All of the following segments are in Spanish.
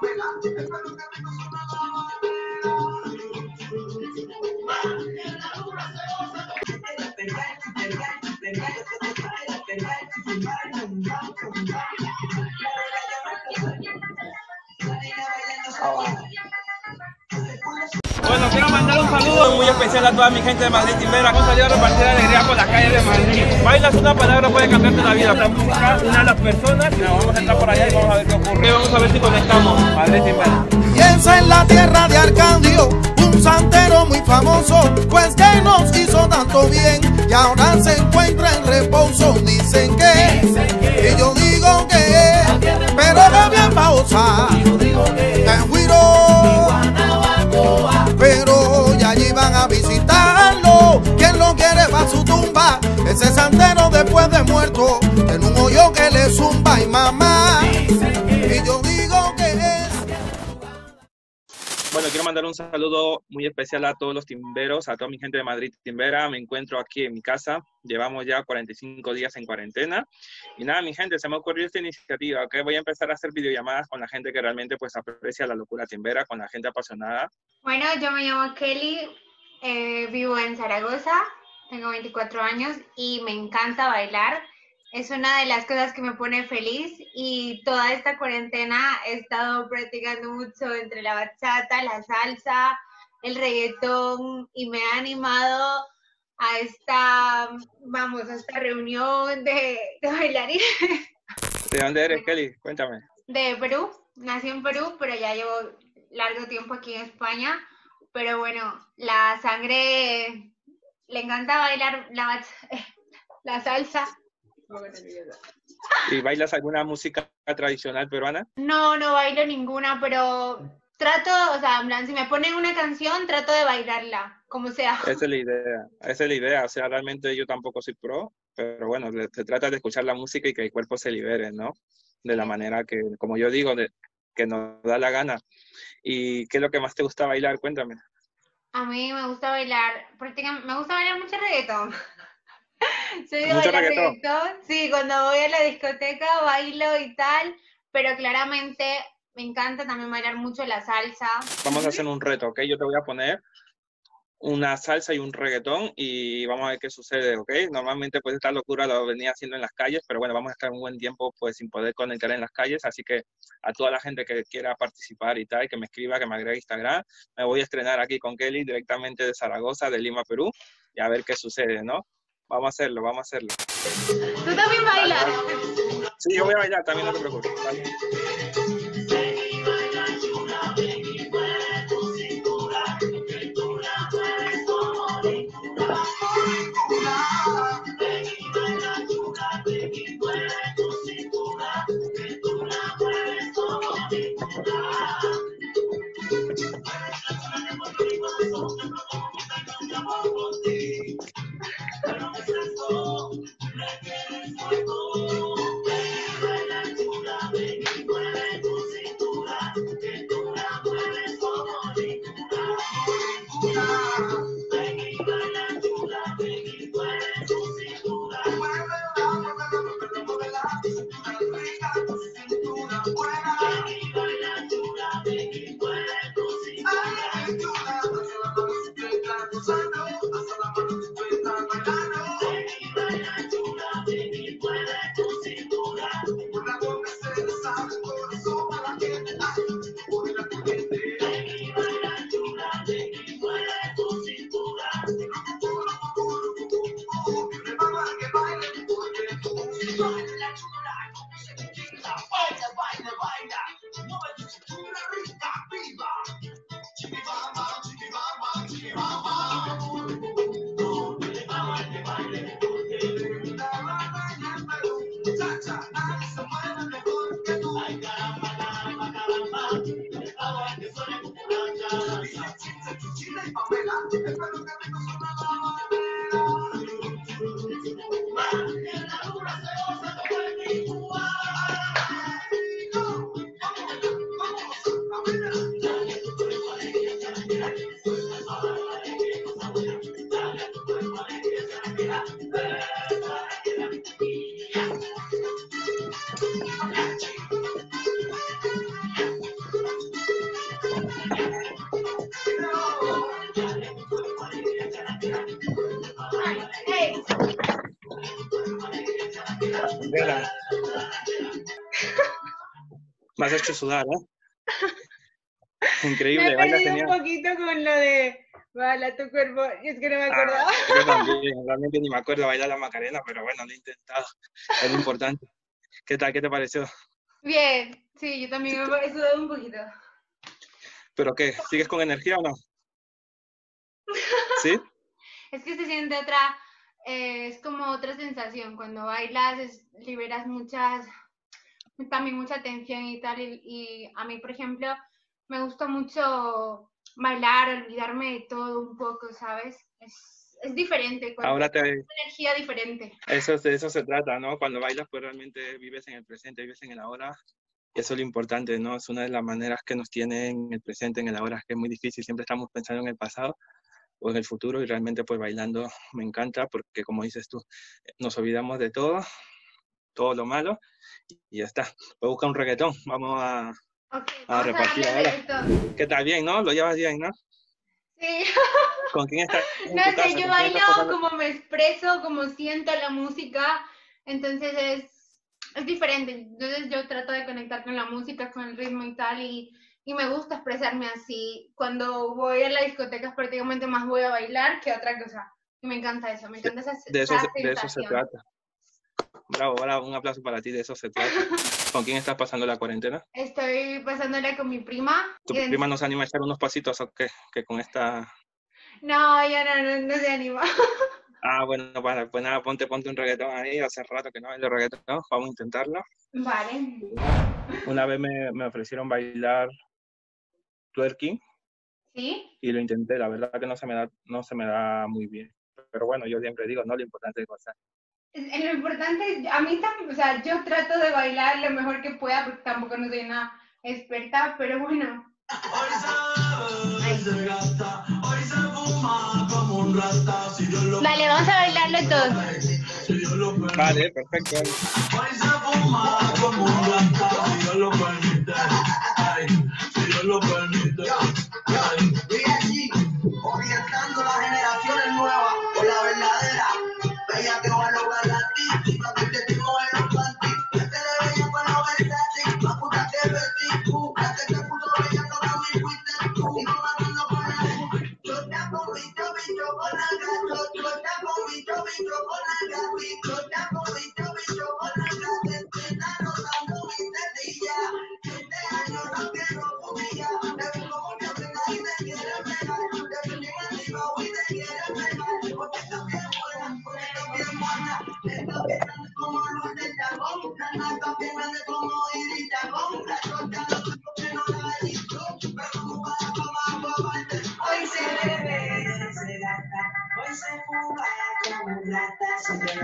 Bueno, quiero mandar un saludo muy especial a toda mi gente de Madrid Timbera. Hemos salido a repartir alegría por las calles de Madrid. Bailas una palabra puede cambiarte la vida. La música una a las personas. Nos vamos a entrar por allá y vamos a ver qué ocurre. Vamos a ver si conectamos. Madrid Timbera. Piensa en la tierra de Arcandio, un santero muy famoso, pues que nos hizo tanto bien y ahora se encuentra en reposo. Dicen que, y yo digo que, pero que bien pausa. Ese santero después de muerto, en un hoyo que le zumba y mamá. Y yo digo que es. Bueno, quiero mandar un saludo muy especial a todos los timberos, a toda mi gente de Madrid Timbera. Me encuentro aquí en mi casa. Llevamos ya 45 días en cuarentena. Y nada, mi gente, se me ocurrió esta iniciativa, que voy a empezar a hacer videollamadas con la gente que realmente pues aprecia la locura timbera, con la gente apasionada. Bueno, yo me llamo Kelly, eh, vivo en Zaragoza, tengo 24 años y me encanta bailar. Es una de las cosas que me pone feliz y toda esta cuarentena he estado practicando mucho entre la bachata, la salsa, el reggaetón y me ha animado a esta, vamos, a esta reunión de, de bailarines ¿De dónde eres, Kelly? Cuéntame. de Perú. Nací en Perú, pero ya llevo largo tiempo aquí en España. Pero bueno, la sangre le encanta bailar la, la salsa. ¿Y bailas alguna música tradicional peruana? No, no bailo ninguna, pero trato, o sea, si me ponen una canción, trato de bailarla, como sea. Esa es la idea, esa es la idea. O sea, realmente yo tampoco soy pro, pero bueno, se trata de escuchar la música y que el cuerpo se libere, ¿no? De la manera que, como yo digo, de- que nos da la gana. ¿Y qué es lo que más te gusta bailar? Cuéntame. A mí me gusta bailar, prácticamente, me gusta bailar mucho reggaetón. Soy de ¿Mucho bailar reggaetón? reggaetón. Sí, cuando voy a la discoteca bailo y tal, pero claramente me encanta también bailar mucho la salsa. Vamos a hacer un reto, ¿ok? Yo te voy a poner una salsa y un reggaetón y vamos a ver qué sucede, ¿ok? Normalmente pues esta locura lo venía haciendo en las calles, pero bueno, vamos a estar un buen tiempo pues sin poder conectar en las calles, así que a toda la gente que quiera participar y tal, que me escriba, que me agregue Instagram, me voy a estrenar aquí con Kelly directamente de Zaragoza, de Lima, Perú, y a ver qué sucede, ¿no? Vamos a hacerlo, vamos a hacerlo. ¿Tú también bailas? Sí, yo voy a bailar también, no te preocupes. ¿vale? Thank you. Me has hecho sudar, ¿eh? Increíble, me he genial. un poquito con lo de baila tu cuerpo, es que no me Ah, acordaba. yo también, realmente ni me acuerdo bailar la Macarena, pero bueno, lo he intentado. Es lo importante. ¿Qué tal? ¿Qué te pareció? Bien, sí, yo también me he sudado un poquito. ¿Pero qué? ¿Sigues con energía o no? ¿Sí? Es que se siente otra, eh, es como otra sensación. Cuando bailas es- liberas muchas, también mucha tensión y tal. Y, y a mí, por ejemplo, me gusta mucho bailar, olvidarme de todo un poco, ¿sabes? Es, es diferente, Ahora te, es energía diferente. eso, de eso se trata, ¿no? Cuando bailas, pues realmente vives en el presente, vives en el ahora. Y eso es lo importante, ¿no? Es una de las maneras que nos tiene en el presente, en el ahora, que es muy difícil. Siempre estamos pensando en el pasado o en el futuro y realmente pues bailando me encanta porque como dices tú, nos olvidamos de todo, todo lo malo y ya está. Pues busca un reggaetón, vamos a... Ok, vamos a repartir ahora. ¿Qué tal? Bien, ¿no? Lo llevas bien, ¿no? Sí. ¿Con quién estás? No sé, casa? yo ¿Con quién bailo como me expreso, como siento la música, entonces es, es diferente. Entonces yo trato de conectar con la música, con el ritmo y tal, y, y me gusta expresarme así. Cuando voy a la discoteca prácticamente más voy a bailar que otra cosa. Y me encanta eso, me encanta esa, De eso, esa se- de eso se sensación. trata. Bravo, bravo, un aplauso para ti, de eso se trata. ¿Con quién estás pasando la cuarentena? Estoy pasándola con mi prima. ¿Tu y prima nos anima a echar unos pasitos o qué? Que con esta... No, ella no, no, no se anima. Ah, bueno, para, pues nada, ponte, ponte un reggaetón ahí, hace rato que no bailo reggaetón, vamos a intentarlo. Vale. Una vez me, me ofrecieron bailar twerking ¿Sí? y lo intenté, la verdad que no se me da, no se me da muy bien. Pero bueno, yo siempre digo, no, lo importante es gozar. Lo importante, es- a mí también, o sea, yo trato de bailar lo mejor que pueda, porque tampoco no soy una experta, pero bueno. Hoy se bebe, se gasta, hoy se fuma como un rata, si Dios lo Vale, vamos a bailarlo todos. si Dios lo permite. Vale, perfecto. Hoy se fuma como un rata, si Dios lo permite. Ay, si Dios lo permite.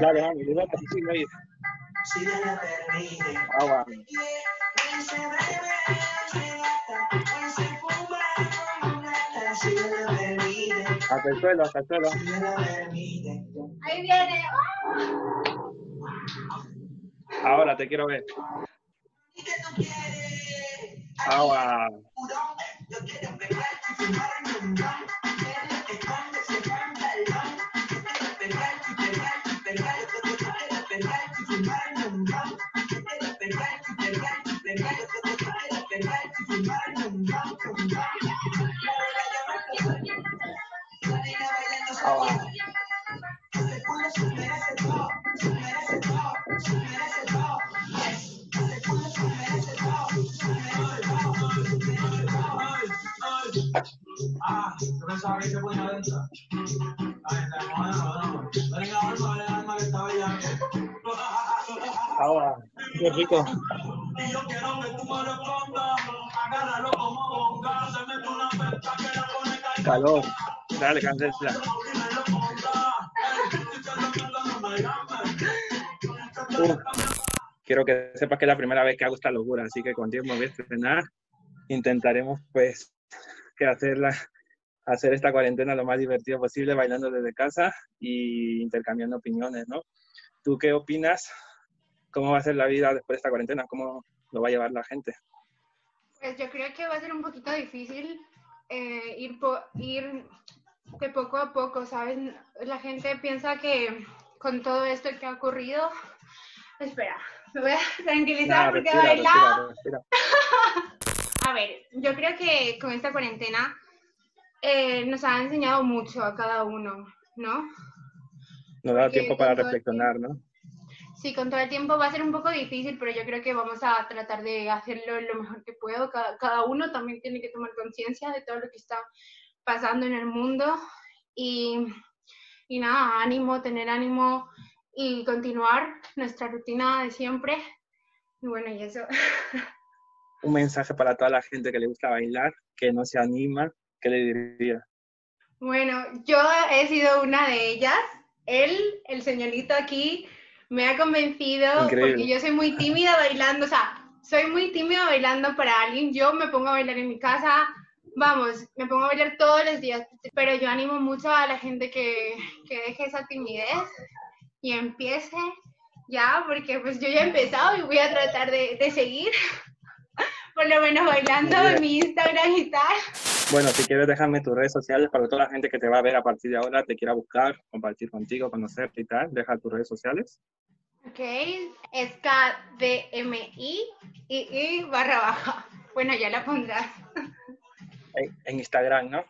Bebe, se gasta. Hoy se fuma como un rata. Si Dios lo permite. Hasta el suelo, hasta el suelo. Si Dios lo permite. Ahí viene. Ahora te quiero ver. ¿Y qué tú quieres? Agua. Purón, yo Ah, yo pensaba que se ponía adentro. Ay, la madre, no, no. Venga, vamos a ver, alma que está bella. Agua. Qué rico. Calor. Dale, cancela. Quiero que sepas que es la primera vez que hago esta locura, así que contigo me voy a estrenar. Intentaremos, pues, que hacerla, hacer esta cuarentena lo más divertido posible, bailando desde casa y intercambiando opiniones, ¿no? ¿Tú qué opinas? ¿Cómo va a ser la vida después de esta cuarentena? ¿Cómo lo va a llevar la gente? Pues yo creo que va a ser un poquito difícil eh, ir, po- ir de poco a poco, ¿sabes? La gente piensa que con todo esto que ha ocurrido Espera, me voy a tranquilizar porque he bailado. A ver, yo creo que con esta cuarentena eh, nos ha enseñado mucho a cada uno, ¿no? Nos da tiempo para reflexionar, ¿no? Sí, con todo el tiempo va a ser un poco difícil, pero yo creo que vamos a tratar de hacerlo lo mejor que puedo. Cada, cada uno también tiene que tomar conciencia de todo lo que está pasando en el mundo. Y, y nada, ánimo, tener ánimo y continuar nuestra rutina de siempre. Y bueno, y eso. Un mensaje para toda la gente que le gusta bailar, que no se anima, ¿qué le diría? Bueno, yo he sido una de ellas. Él, el señorito aquí, me ha convencido Increíble. porque yo soy muy tímida bailando, o sea, soy muy tímida bailando para alguien. Yo me pongo a bailar en mi casa, vamos, me pongo a bailar todos los días, pero yo animo mucho a la gente que, que deje esa timidez y empiece ya, porque pues yo ya he empezado y voy a tratar de, de seguir, por lo menos bailando en mi Instagram y tal. Bueno, si quieres dejarme tus redes sociales para toda la gente que te va a ver a partir de ahora, te quiera buscar, compartir contigo, conocerte y tal, deja tus redes sociales. Ok, es KDMI y, y barra baja. Bueno, ya la pondrás. En, en Instagram, ¿no?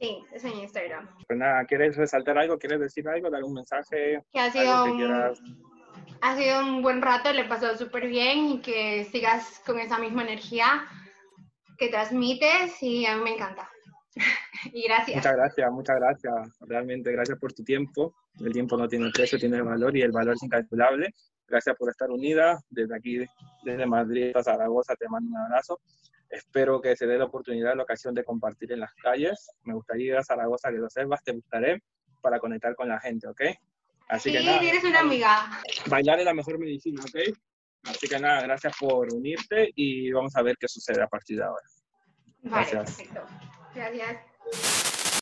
Sí, es en Instagram. Pues nada, ¿quieres resaltar algo? ¿Quieres decir algo? ¿Dar un mensaje? Que ha sido, que quieras. ha sido un buen rato, le pasó súper bien y que sigas con esa misma energía que transmites y a mí me encanta. y gracias. Muchas gracias, muchas gracias. Realmente, gracias por tu tiempo. El tiempo no tiene precio, tiene valor y el valor es incalculable. Gracias por estar unida. Desde aquí, desde Madrid a Zaragoza, te mando un abrazo. Espero que se dé la oportunidad, la ocasión de compartir en las calles. Me gustaría ir a Zaragoza, que lo sepas, te buscaré para conectar con la gente, ¿ok? Así Sí, que nada, tienes una amiga. bailar es la mejor medicina, ¿ok? Así que nada, gracias por unirte y vamos a ver qué sucede a partir de ahora. Vale, Gracias. perfecto. Gracias.